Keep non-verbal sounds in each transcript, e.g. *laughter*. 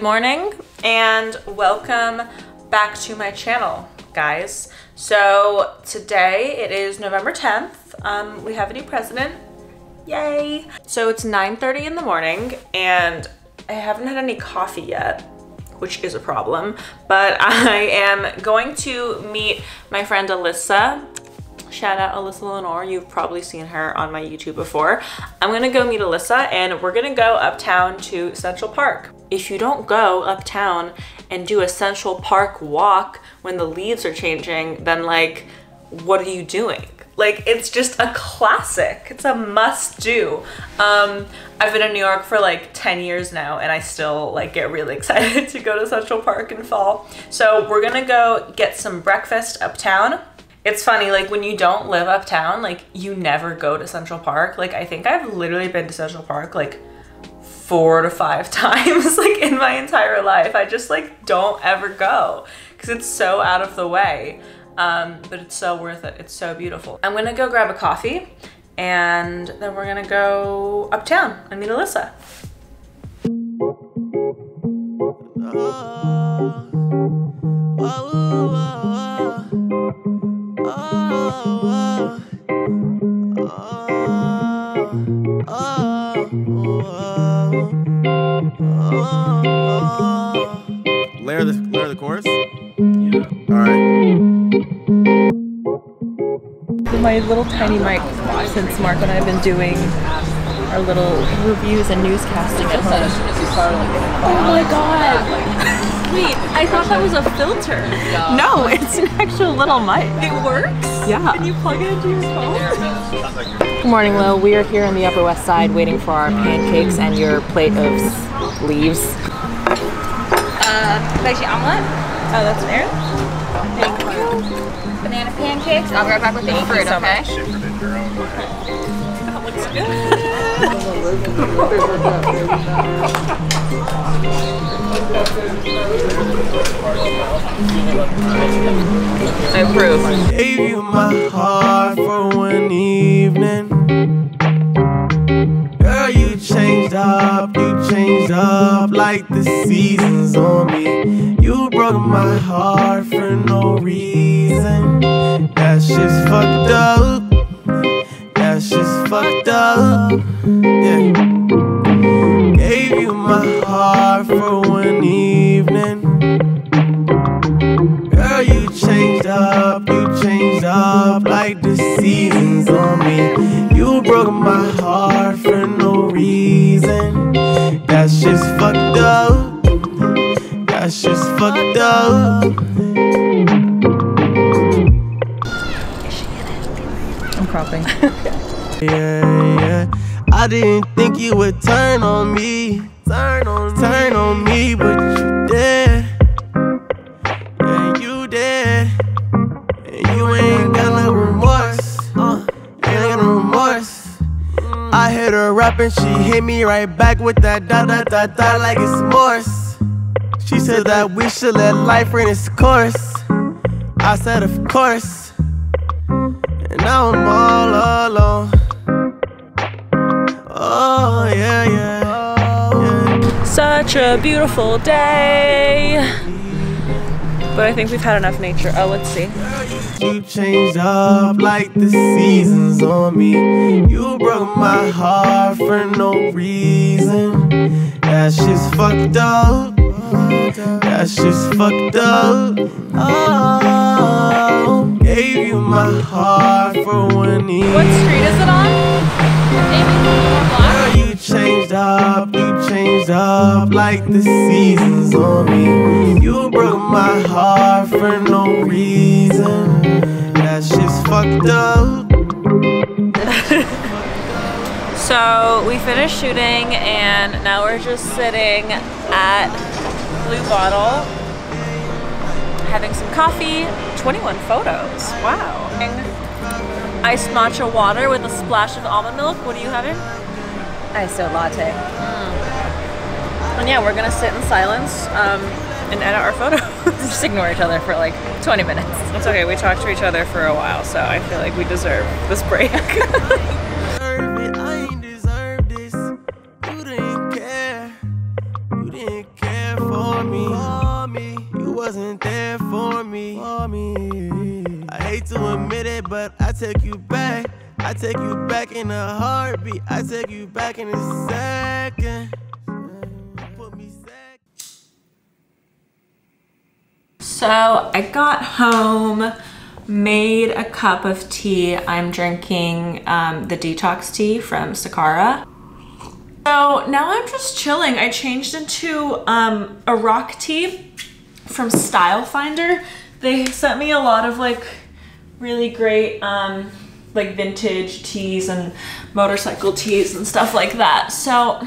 Good morning and welcome back to my channel, guys. So today it is November 10th. Um, we have a new president. Yay. So it's 9.30 in the morning and I haven't had any coffee yet which is a problem, but *laughs* I am going to meet my friend Alyssa Shout out Alyssa Lenore. You've probably seen her on my YouTube before. I'm gonna go meet Alyssa and we're gonna go uptown to Central Park. If you don't go uptown and do a Central Park walk when the leaves are changing, then like, what are you doing? Like, it's just a classic. It's a must do. Um, I've been in New York for like 10 years now and I still like get really *laughs* excited to go to Central Park in fall. So we're gonna go get some breakfast uptown it's funny like when you don't live uptown like you never go to central park like i think i've literally been to central park like four to five times like in my entire life i just like don't ever go because it's so out of the way um, but it's so worth it it's so beautiful i'm gonna go grab a coffee and then we're gonna go uptown and meet alyssa Layer the layer the chorus. Yeah. All right. My little tiny mic, since Mark and I have been doing our little reviews and newscasting at home. Oh my god! Wait, I thought that was a filter. No, it's an actual little mic. It works? Yeah. Can you plug it into your phone? Good morning, Lil. We are here on the Upper West Side waiting for our pancakes and your plate of leaves. Uh, veggie omelet. Oh, that's an Aaron? Thank you. Banana pancakes. I'll be right back with the fruit, so okay? That looks good. I approve. Gave you my heart for one evening. You changed up like the seasons on me. You broke my heart for no reason. That shit's fucked up. That shit's fucked up. Yeah. Gave you my heart for one evening. Just fucked up. That's just fucked up. I'm cropping. *laughs* Yeah, yeah. I didn't think you would turn on me, turn on, turn on me, but And she hit me right back with that da da da da like it's Morse. She said that we should let life run its course. I said, of course. And now I'm all alone. Oh, yeah, yeah. Oh, yeah. Such a beautiful day. But I think we've had enough nature. Oh, let's see. You changed up like the seasons on me. You broke my heart for no reason. That shit's fucked up. That shit's fucked up. Oh, gave you my heart for one evening. What street is it on? Changed up, you changed up like the seasons on me. You broke my heart for no reason. That shit's fucked up. *laughs* So we finished shooting and now we're just sitting at Blue Bottle having some coffee. 21 photos. Wow. Iced matcha water with a splash of almond milk. What are you having? ISO latte. And yeah, we're gonna sit in silence um, and edit our photos. *laughs* just ignore each other for like 20 minutes. It's okay, we talked to each other for a while, so I feel like we deserve this break. but I take you back. I take you back in a heartbeat. I take you back in a second. So I got home, made a cup of tea. I'm drinking um, the detox tea from Sakara. So now I'm just chilling. I changed into um, a rock tee from Style Finder. They sent me a lot of like really great um, like vintage tees and motorcycle tees and stuff like that. So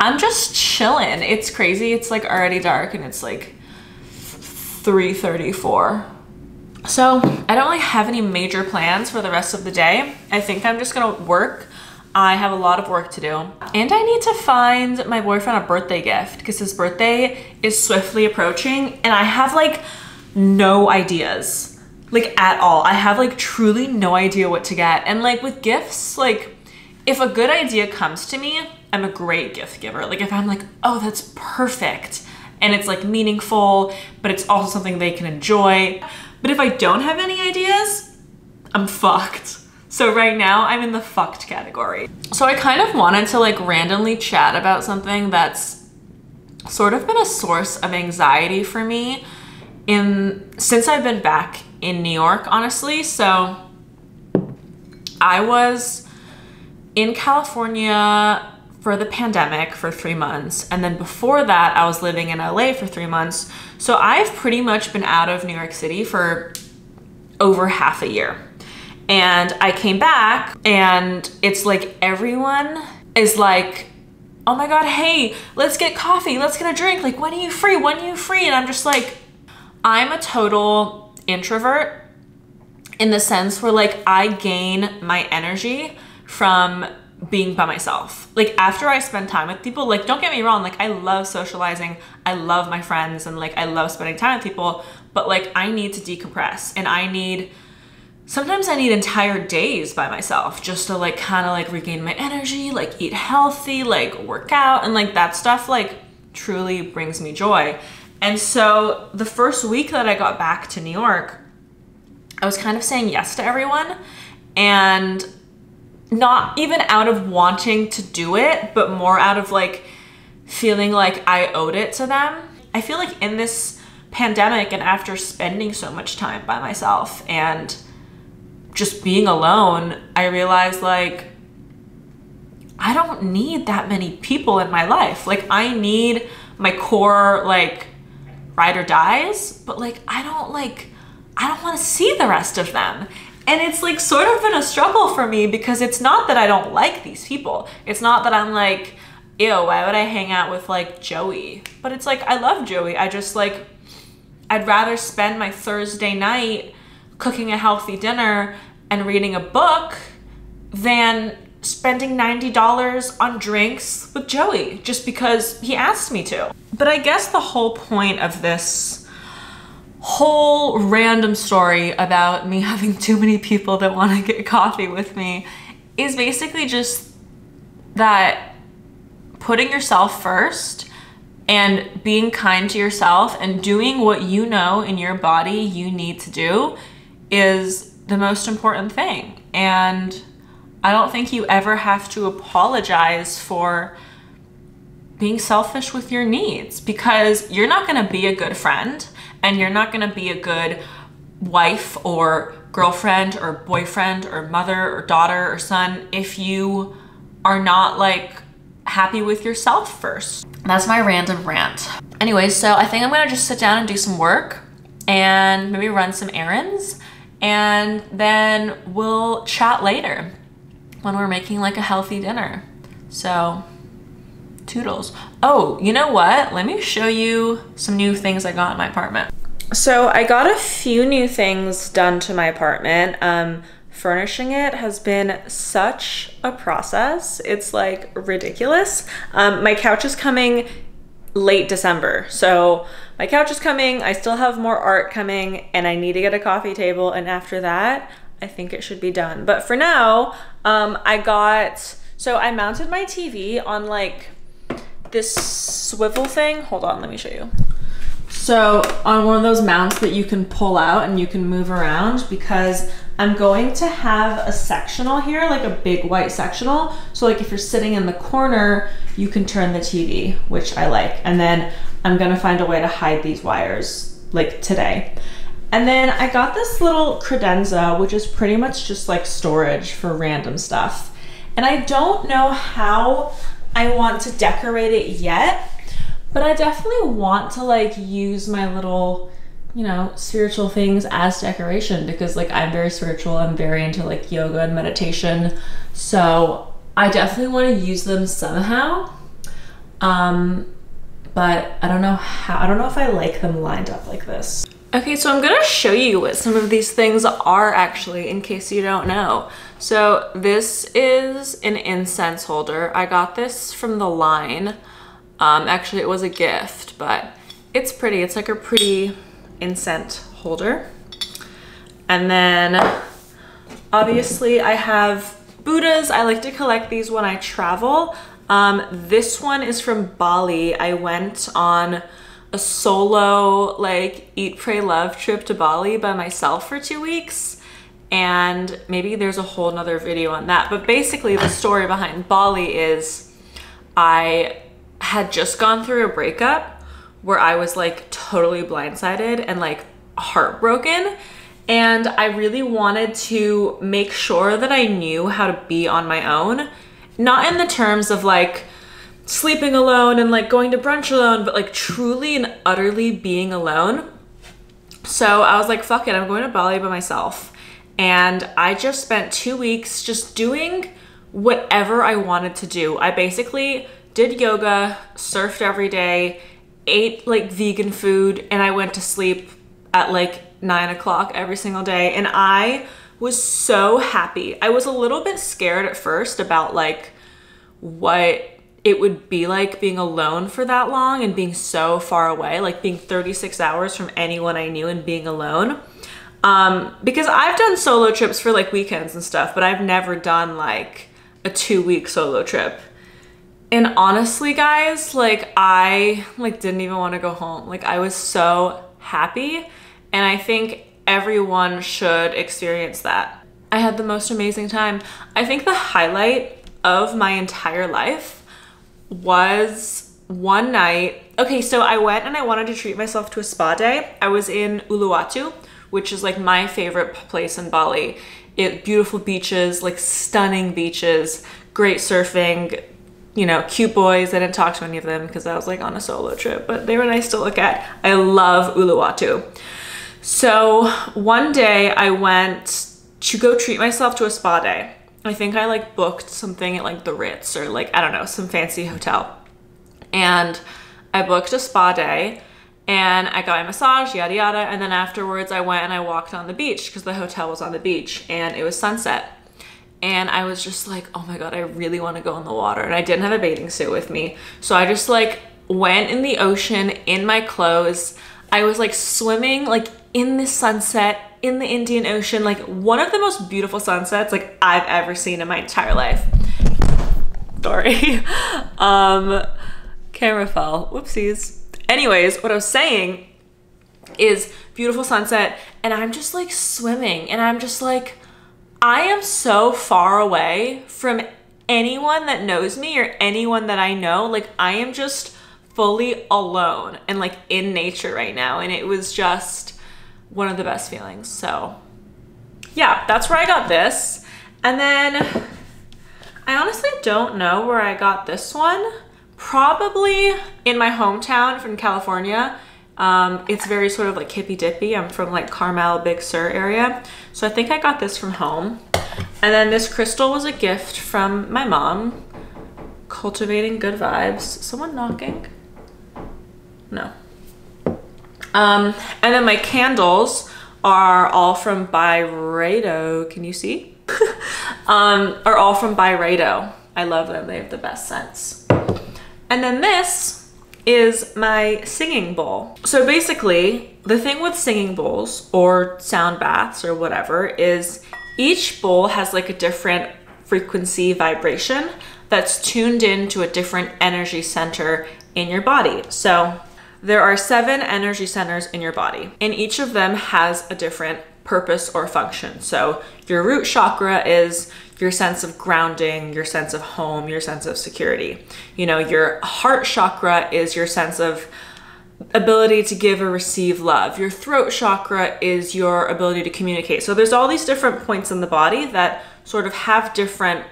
I'm just chilling. It's crazy. It's like already dark and it's like 3:34. So, I don't really have any major plans for the rest of the day. I think I'm just to work. I have a lot of work to do. And I need to find my boyfriend a birthday gift because his birthday is swiftly approaching and I have like no ideas. Like at all. I have like truly no idea what to get. And like with gifts, like if a good idea comes to me, I'm a great gift giver. Like if I'm like, oh, that's perfect. And it's like meaningful, but it's also something they can enjoy. But if I don't have any ideas, I'm fucked. So right now I'm in the fucked category. So I kind of wanted to like randomly chat about something that's sort of been a source of anxiety for me in since I've been back in New York, honestly. So I was in California for the pandemic for three months. And then before that, I was living in LA for three months. So I've pretty much been out of New York City for over half a year. And I came back, and it's like everyone is like, oh my God, hey, let's get coffee, let's get a drink. Like, when are you free? When are you free? And I'm just like, I'm a total introvert in the sense where like I gain my energy from being by myself. Like after I spend time with people, like don't get me wrong, like I love socializing, I love my friends and like I love spending time with people, but like I need to decompress and I need sometimes I need entire days by myself just to like kind of like regain my energy, like eat healthy, like work out and like that stuff like truly brings me joy. And so the first week that I got back to New York, I was kind of saying yes to everyone and not even out of wanting to do it, but more out of like feeling like I owed it to them. I feel like in this pandemic and after spending so much time by myself and just being alone, I realized like I don't need that many people in my life. Like I need my core like ride or dies, but like I don't like I don't want to see the rest of them. And it's like sort of been a struggle for me because it's not that I don't like these people. It's not that I'm like, ew, why would I hang out with like Joey? But it's like I love Joey. I just like I'd rather spend my Thursday night cooking a healthy dinner and reading a book than spending $90 on drinks with Joey just because he asked me to. But I guess the whole point of this whole random story about me *laughs* having too many people that want to get coffee with me is basically just that putting yourself first and being kind to yourself and doing what you know in your body you need to do is the most important thing. And I don't think you ever have to apologize for being selfish with your needs because you're not going to be a good friend and you're not going to be a good wife or girlfriend or boyfriend or mother or daughter or son if you are not like happy with yourself first. That's my random rant. Anyway, so I think I'm gonna just sit down and do some work and maybe run some errands and then we'll chat later when we're making like a healthy dinner. So, toodles. Oh, you know what? Let me show you some new things I got in my apartment. So, I got a few new things done to my apartment. Um, furnishing it has been such a process. It's like ridiculous. Um, my couch is coming late December. So my couch is coming. I still have more art coming and I need to get a coffee table. And after that, I think it should be done. But for now, um, I got, so I mounted my TV on like this swivel thing. Hold on, let me show you. So on one of those mounts that you can pull out and you can move around because I'm going to have a sectional here, like a big white sectional. So like if you're sitting in the corner, you can turn the TV, which I like. And then I'm gonna find a way to hide these wires like today. And then I got this little credenza, which is pretty much just like storage for random stuff. And I don't know how I want to decorate it yet, but I definitely want to like use my little you know, spiritual things as decoration because like I'm very spiritual. I'm very into like yoga and meditation. So I definitely want to use them somehow. Um, but I don't know how, I don't know if I like them lined up like this. Okay, so I'm gonna show you what some of these things are actually in case you don't know. So this is an incense holder. I got this from the line. Um, actually it was a gift, but it's pretty. It's like a pretty incense holder. And then obviously I have Buddhas. I like to collect these when I travel. Um, this one is from Bali. I went on a solo like eat, pray, love trip to Bali by myself for two weeks. And maybe there's a whole nother video on that. But basically the story behind Bali is I had just gone through a breakup where I was like totally blindsided and like heartbroken. And I really wanted to make sure that I knew how to be on my own. Not in the terms of like sleeping alone and like going to brunch alone, but like truly and utterly being alone. So I was like, fuck it, I'm going to Bali by myself. And I just spent two weeks just doing whatever I wanted to do. I basically did yoga, surfed every day, ate like vegan food and I went to sleep at like nine o'clock every single day. And I was so happy. I was a little bit scared at first about like what it would be like being alone for that long and being so far away, like being 36 hours from anyone I knew and being alone. Um, because I've done solo trips for like weekends and stuff, but I've never done like a two week solo trip. And honestly, guys, like I like didn't even want to go home. Like I was so happy, and I think everyone should experience that. I had the most amazing time. I think the highlight of my entire life was one night. Okay, so I went and I wanted to treat myself to a spa day. I was in Uluwatu, which is like my favorite place in Bali. It beautiful beaches, like stunning beaches, great surfing, you know, cute boys. I didn't talk to any of them because I was like on a solo trip, but they were nice to look at. I love Uluwatu. So one day I went to go treat myself to a spa day. I think I like booked something at like the Ritz or like, I don't know, some fancy hotel. And I booked a spa day and I got a massage, yada yada. And then afterwards I went and I walked on the beach because the hotel was on the beach and it was sunset and I was just like, oh my god, I really want to go in the water. And I didn't have a bathing suit with me. So I just like went in the ocean in my clothes. I was like swimming like in the sunset in the Indian Ocean, like one of the most beautiful sunsets like I've ever seen in my entire life. Sorry. *laughs* um camera fell. Whoopsies. Anyways, what I was saying is beautiful sunset and I'm just like swimming and I'm just like I am so far away from anyone that knows me or anyone that I know. Like, I am just fully alone and like in nature right now. And it was just one of the best feelings. So, yeah, that's where I got this. And then I honestly don't know where I got this one. Probably in my hometown from California. Um, it's very sort of like hippy dippy. I'm from like Carmel, Big Sur area. So I think I got this from home. And then this crystal was a gift from my mom. Cultivating good vibes. Someone knocking? No. Um, and then my candles are all from Byredo. Can you see? *laughs* um, are all from Byredo. I love them. They have the best scents. And then this is my singing bowl. So basically, the thing with singing bowls or sound baths or whatever is each bowl has like a different frequency vibration that's tuned into a different energy center in your body. So there are seven energy centers in your body, and each of them has a different purpose or function. So, your root chakra is your sense of grounding, your sense of home, your sense of security. You know, your heart chakra is your sense of ability to give or receive love. Your throat chakra is your ability to communicate. So there's all these different points in the body that sort of have different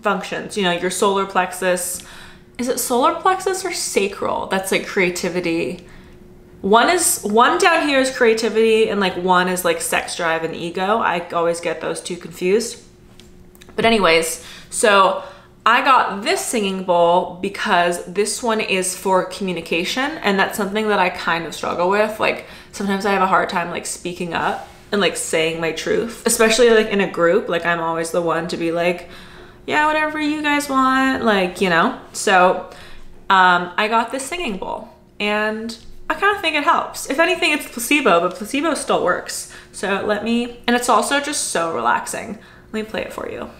functions. You know, your solar plexus, is it solar plexus or sacral? That's like creativity. One is one down here is creativity and like one is like sex drive and ego. I always get those two confused. But anyways, so I got this singing bowl because this one is for communication and that's something that I kind of struggle with. Like sometimes I have a hard time like speaking up and like saying my truth, especially like in a group. Like I'm always the one to be like, yeah, whatever you guys want, like, you know. So, um I got this singing bowl and I kind of think it helps. If anything, it's placebo, but placebo still works. So let me, and it's also just so relaxing. Let me play it for you.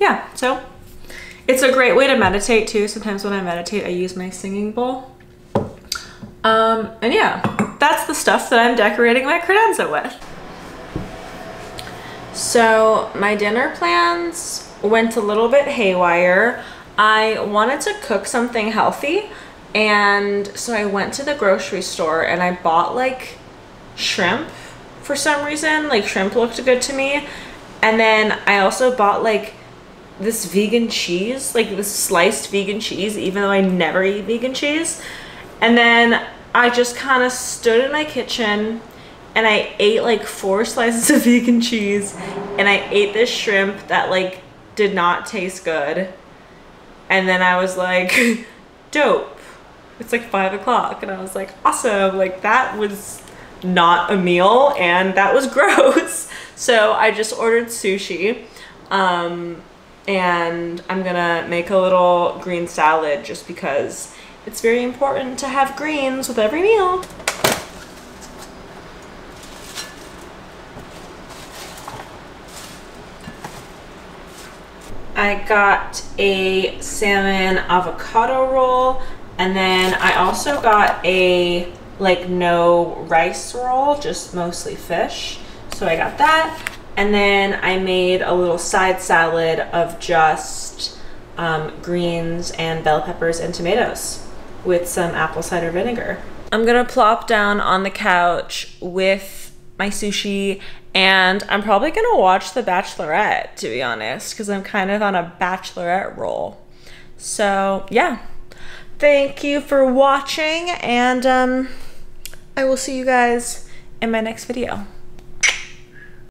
Yeah, so it's a great way to meditate too. Sometimes when I meditate, I use my singing bowl. Um, and yeah, that's the stuff that I'm decorating my credenza with. So my dinner plans went a little bit haywire. I wanted to cook something healthy and so I went to the grocery store and I bought like shrimp for some reason. Like shrimp looked good to me. And then I also bought like this vegan cheese, like this sliced vegan cheese, even though I never eat vegan cheese. And then I just kind of stood in my kitchen and I ate like four *laughs* slices of vegan cheese and I ate this shrimp that like did not taste good. And then I was like, *laughs* dope. It's like five o'clock. And I was like, awesome. Like that was not a meal and that was *laughs* gross. So I just ordered sushi. Um, and I'm gonna make a little green salad just because it's very important to have greens with every meal. I got a salmon avocado roll and then I also got a like no rice roll, just mostly fish. So I got that. And then I made a little side salad of just um, greens and bell peppers and tomatoes with some apple cider vinegar. I'm gonna plop down on the couch with my sushi and I'm probably gonna watch The Bachelorette to be honest because I'm kind of on a bachelorette roll. So yeah, thank you for watching and um, I will see you guys in my next video.